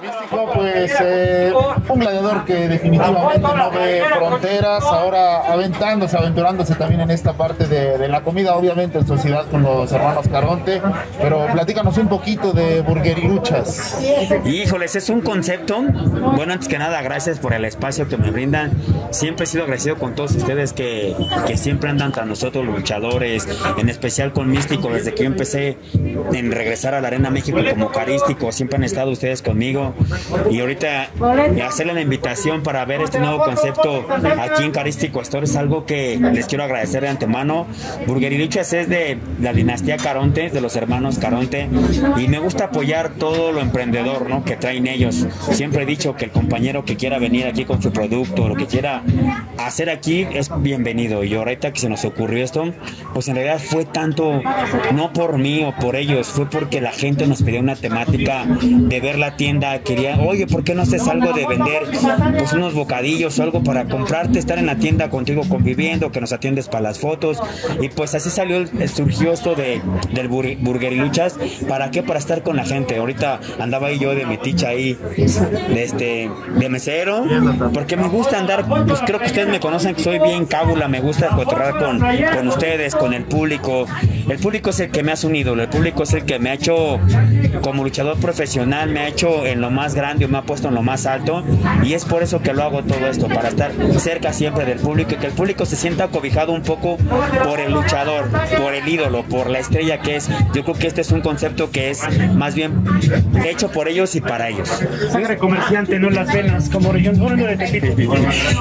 Místico, pues eh, un gladiador que definitivamente no ve fronteras, ahora aventándose, aventurándose también en esta parte de, la comida, obviamente en sociedad con los hermanos Caronte, pero platícanos un poquito de burgueriluchas. Híjoles, es un concepto, bueno, antes que nada, gracias por el espacio que me brindan, siempre he sido agradecido con todos ustedes que, que siempre andan tras nosotros luchadores, en especial con Místico, desde que yo empecé en regresar a la Arena México como carístico, siempre han estado ustedes conmigo y ahorita hacerle la invitación para ver este nuevo concepto aquí en Carístico Store es algo que les quiero agradecer de antemano. Burgueriluchas es de la dinastía Caronte, de los hermanos Caronte, y me gusta apoyar todo lo emprendedor ¿no? que traen ellos. Siempre he dicho que el compañero que quiera venir aquí con su producto, lo que quiera hacer aquí, es bienvenido. Y ahorita que se nos ocurrió esto, pues en realidad fue tanto, no por mí o por ellos, fue porque la gente nos pidió una temática de ver la tienda quería, oye, ¿por qué no haces algo de vender pues unos bocadillos o algo para comprarte, estar en la tienda contigo conviviendo, que nos atiendes para las fotos? Y pues así salió, surgió esto de, del burgeriluchas. ¿Para qué? Para estar con la gente. Ahorita andaba ahí yo de mi ticha ahí, de, este, de mesero, porque me gusta andar, pues creo que ustedes me conocen que soy bien cábula, me gusta cotorrar con, con ustedes, con el público. El público es el que me ha unido, el público es el que me ha hecho como luchador profesional, me ha hecho en lo más grande, me ha puesto en lo más alto y es por eso que lo hago todo esto, para estar cerca siempre del público y que el público se sienta cobijado un poco por el luchador, por el ídolo, por la estrella que es. Yo creo que este es un concepto que es más bien hecho por ellos y para ellos. Sangre comerciante, no las venas, como región de Tepite.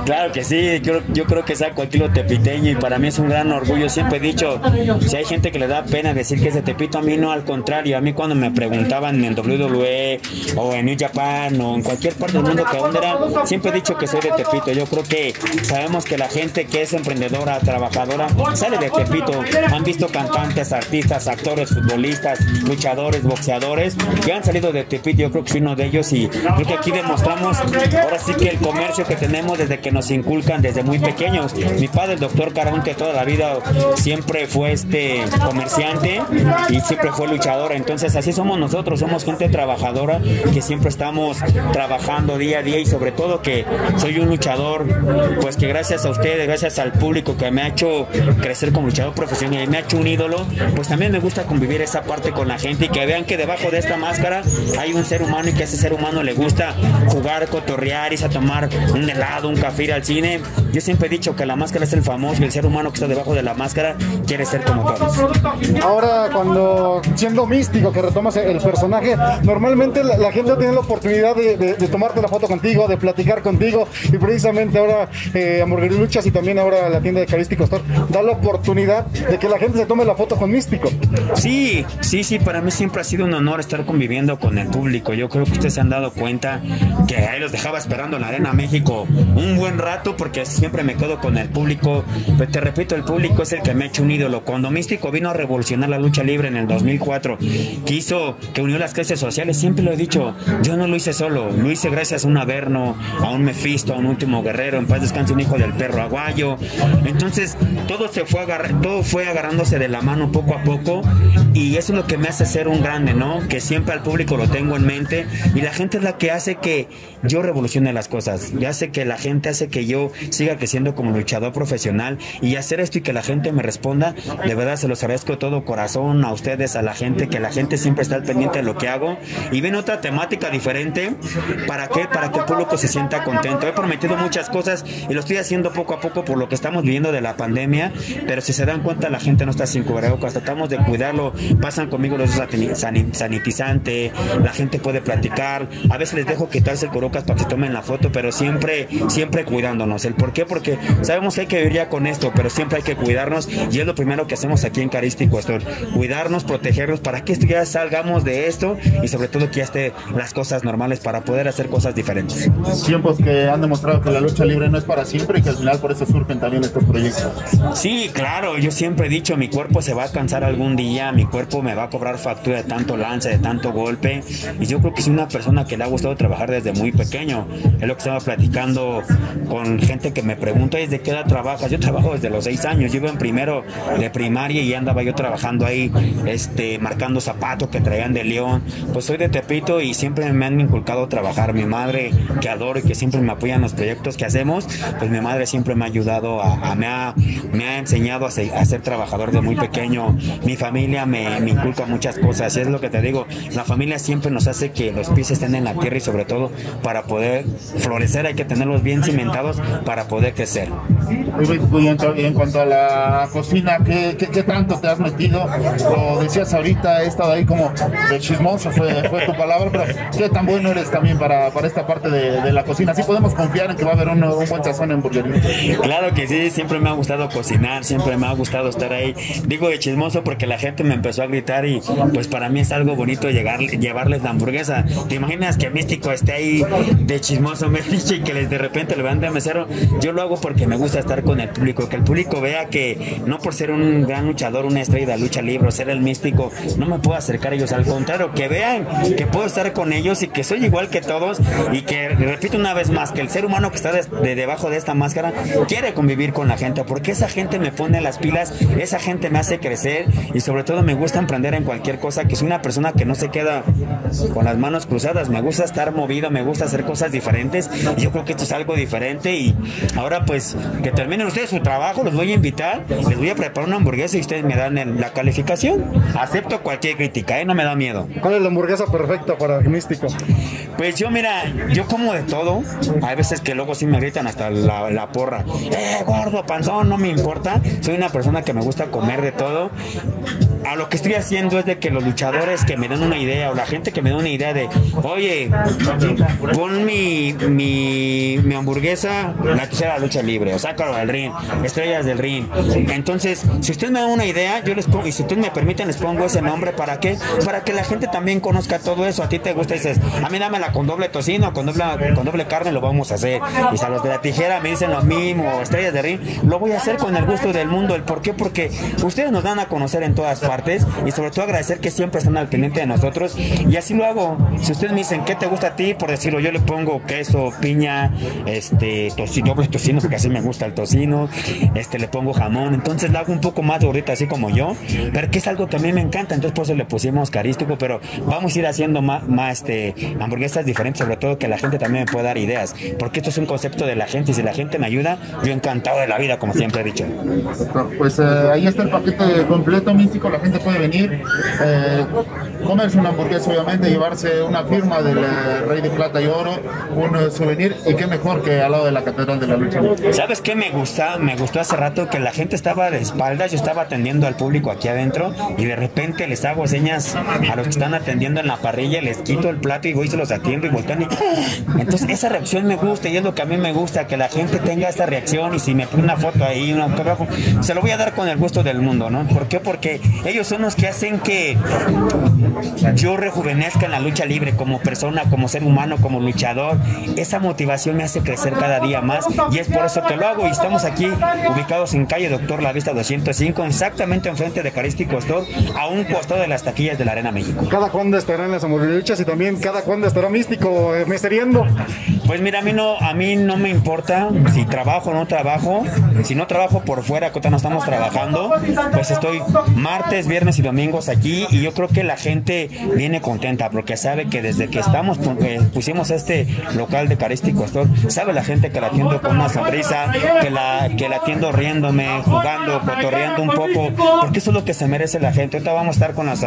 Claro que sí, yo, yo creo que saco el kilo tepiteño y para mí es un gran orgullo. Siempre he dicho, si hay gente que le da pena decir que es de Tepito, a mí no, al contrario, a mí cuando me preguntaban en el WWE o en New Japan o en cualquier parte del mundo que dónde era, siempre he dicho que soy de Tepito. Yo creo que sabemos que la gente que es emprendedora, trabajadora, sale de Tepito. Han visto cantantes, artistas, actores, futbolistas, luchadores, boxeadores que han salido de Tepito. Yo creo que soy uno de ellos y creo que aquí demostramos ahora sí que el comercio que tenemos desde que nos inculcan desde muy pequeños. Mi padre, el doctor que toda la vida siempre fue este comerciante y siempre fue luchador. Entonces así somos nosotros, somos gente trabajadora que siempre estamos trabajando día a día y sobre todo que soy un luchador, pues que gracias a ustedes, gracias al público que me ha hecho crecer como luchador profesional y me ha hecho un ídolo, pues también me gusta convivir esa parte con la gente y que vean que debajo de esta máscara hay un ser humano y que a ese ser humano le gusta jugar, cotorrear, irse a tomar un helado, un café, ir al cine. Yo siempre he dicho que la máscara es el famoso y el ser humano que está debajo de la máscara quiere ser como todos. Ahora, cuando siendo místico que retomas el personaje, normalmente la, la gente tiene la oportunidad de, tomarte la foto contigo, de platicar contigo y precisamente ahora eh, Luchas y también ahora la tienda de Carístico Store da la oportunidad de que la gente se tome la foto con Místico. Sí, sí, sí, para mí siempre ha sido un honor estar conviviendo con el público. Yo creo que ustedes se han dado cuenta que ahí los dejaba esperando en la Arena México un buen rato porque siempre me quedo con el público. Pero te repito, el público es el que me ha hecho un ídolo. Cuando Místico vino a revolucionar la lucha libre en el 2004, quiso que unió las clases sociales, siempre lo he dicho, yo no lo hice solo, lo hice gracias a un Averno, a un Mefisto, a un último guerrero, en paz descanse un hijo del perro aguayo. Entonces, todo se fue todo fue agarrándose de la mano poco a poco y eso es lo que me hace ser un grande, ¿no? Que siempre al público lo tengo en mente y la gente es la que hace que yo revolucione las cosas, y hace que la gente hace que yo siga creciendo como luchador profesional y hacer esto y que la gente me responda, de verdad se los agradezco de todo corazón a ustedes, a la gente, que la gente siempre está al pendiente de lo que hago y ven otra temática diferente ¿Para qué? Para que el público se sienta contento. He prometido muchas cosas y lo estoy haciendo poco a poco por lo que estamos viviendo de la pandemia, pero si se dan cuenta la gente no está sin cubrebocas, tratamos de cuidarlo, pasan conmigo los sanitizantes, la gente puede platicar, a veces les dejo quitarse el cubrebocas para que tomen la foto, pero siempre, siempre cuidándonos. ¿El por qué? Porque sabemos que hay que vivir ya con esto, pero siempre hay que cuidarnos y es lo primero que hacemos aquí en Carístico Store, cuidarnos, protegernos para que ya salgamos de esto y sobre todo que ya esté las cosas normales para poder hacer cosas diferentes. Tiempos que han demostrado que la lucha libre no es para siempre y que al final por eso surgen también estos proyectos. Sí, claro, yo siempre he dicho, mi cuerpo se va a cansar algún día, mi cuerpo me va a cobrar factura de tanto lance, de tanto golpe, y yo creo que soy una persona que le ha gustado trabajar desde muy pequeño. Es lo que estaba platicando con gente que me pregunta, ¿desde qué edad trabajas? Yo trabajo desde los seis años, yo iba en primero de primaria y andaba yo trabajando ahí, este, marcando zapatos que traían de León. Pues soy de Tepito y siempre me han inculcado a trabajar. Mi madre, que adoro y que siempre me apoya en los proyectos que hacemos, pues mi madre siempre me ha ayudado, a, me, ha, me ha enseñado a ser, a ser, trabajador de muy pequeño. Mi familia me, me inculca muchas cosas. Y es lo que te digo, la familia siempre nos hace que los pies estén en la tierra y sobre todo para poder florecer hay que tenerlos bien cimentados para poder crecer. En cuanto a la cocina, ¿qué, qué, tanto te has metido? Lo decías ahorita, he estado ahí como de chismoso, fue, fue tu palabra, pero ¿qué tan bueno eres también para, para esta parte de, de, la cocina? ¿Sí podemos confiar en que va a haber un, un buen sazón en hamburguería? Claro que sí, siempre me ha gustado cocinar, siempre me ha gustado estar ahí. Digo de chismoso porque la gente me empezó a gritar y pues para mí es algo bonito llegar, llevarles la hamburguesa. ¿Te imaginas que Místico esté ahí de chismoso, me y que de repente le van de mesero? Yo lo hago porque me gusta estar con el público, que el público vea que no por ser un gran luchador, una estrella de lucha libre, ser el místico, no me puedo acercar a ellos, al contrario, que vean que puedo estar con ellos y que soy igual que todos y que, repito una vez más, que el ser humano que está de, debajo de esta máscara quiere convivir con la gente, porque esa gente me pone las pilas, esa gente me hace crecer y sobre todo me gusta emprender en cualquier cosa, que soy una persona que no se queda con las manos cruzadas, me gusta estar movido, me gusta hacer cosas diferentes y yo creo que esto es algo diferente y ahora pues que terminen ustedes su trabajo, los voy a invitar, les voy a preparar una hamburguesa y ustedes me dan la calificación. Acepto cualquier crítica, ¿eh? no me da miedo. ¿Cuál es la hamburguesa perfecta para el Pues yo, mira, yo como de todo. Hay veces que luego sí me gritan hasta la, la porra. ¡Eh, gordo, panzón! No me importa. Soy una persona que me gusta comer de todo a lo que estoy haciendo es de que los luchadores que me den una idea o la gente que me da una idea de, oye, pon mi, mi, mi hamburguesa, la la lucha libre, o sácalo del ring, estrellas del ring. Entonces, si usted me da una idea, yo les pongo, y si ustedes me permiten, les pongo ese nombre, ¿para qué? Para que la gente también conozca todo eso. A ti te gusta, dices, a mí dámela con doble tocino, con doble, con doble carne, lo vamos a hacer. Y a los de la tijera me dicen lo mismo, estrellas de ring, lo voy a hacer con el gusto del mundo. ¿El por qué? Porque ustedes nos dan a conocer en todas partes y sobre todo agradecer que siempre están al pendiente de nosotros. Y así lo hago. Si ustedes me dicen qué te gusta a ti, por decirlo, yo le pongo queso, piña, este, tocino, doble tocino, porque así me gusta el tocino, este, le pongo jamón, entonces lo hago un poco más gordita así como yo, pero que es algo que a mí me encanta, entonces por eso le pusimos carístico, pero vamos a ir haciendo más, más este, hamburguesas diferentes, sobre todo que la gente también me pueda dar ideas, porque esto es un concepto de la gente. Y si la gente me ayuda, yo encantado de la vida, como siempre he dicho. Pues eh, ahí está el paquete completo místico, la gente puede venir, eh, comerse una hamburguesa obviamente, llevarse una firma del Rey de Plata y Oro, un eh, souvenir y qué mejor que al lado de la Catedral de la Lucha. ¿Sabes qué me gusta? Me gustó hace rato que la gente estaba de espaldas, yo estaba atendiendo al público aquí adentro y de repente les hago señas a los que están atendiendo en la parrilla, les quito el plato y voy y se los atiendo y voltean y... Entonces esa reacción me gusta y es lo que a mí me gusta, que la gente tenga esta reacción y si me pone una foto ahí, un autógrafo, se lo voy a dar con el gusto del mundo, ¿no? ¿Por qué? Porque ellos son los que hacen que yo rejuvenezca en la lucha libre como persona, como ser humano, como luchador. Esa motivación me hace crecer cada día más y es por eso que lo hago. Y estamos aquí ubicados en calle Doctor La Vista 205, exactamente enfrente de Carístico Store, a un costado de las taquillas de la Arena México. ¿Cada cuándo estarán las luchas y también cada cuándo estará Místico eh, mesteriendo? Pues mira, a mí no, a mí no me importa si trabajo o no trabajo. Si no trabajo por fuera, que no estamos trabajando, pues estoy martes, viernes y domingos aquí y yo creo que la gente viene contenta porque sabe que desde que estamos eh, pusimos este local de Carístico Store, sabe la gente que la atiendo con una sonrisa, que la, que la atiendo riéndome, jugando, cotorreando un poco, porque eso es lo que se merece la gente. Ahorita vamos a estar con las,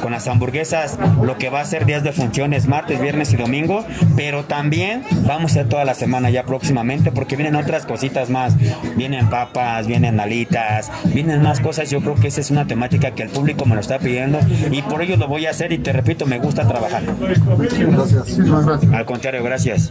con las hamburguesas, lo que va a ser días de funciones, martes, viernes y domingo, pero también vamos a hacer toda la semana ya próximamente porque vienen otras cositas más, vienen papas, vienen alitas, vienen más cosas, yo creo que esa es una temática que el público me lo está pidiendo y por ello lo voy a hacer y te repito, me gusta trabajar. Gracias. Al contrario, gracias.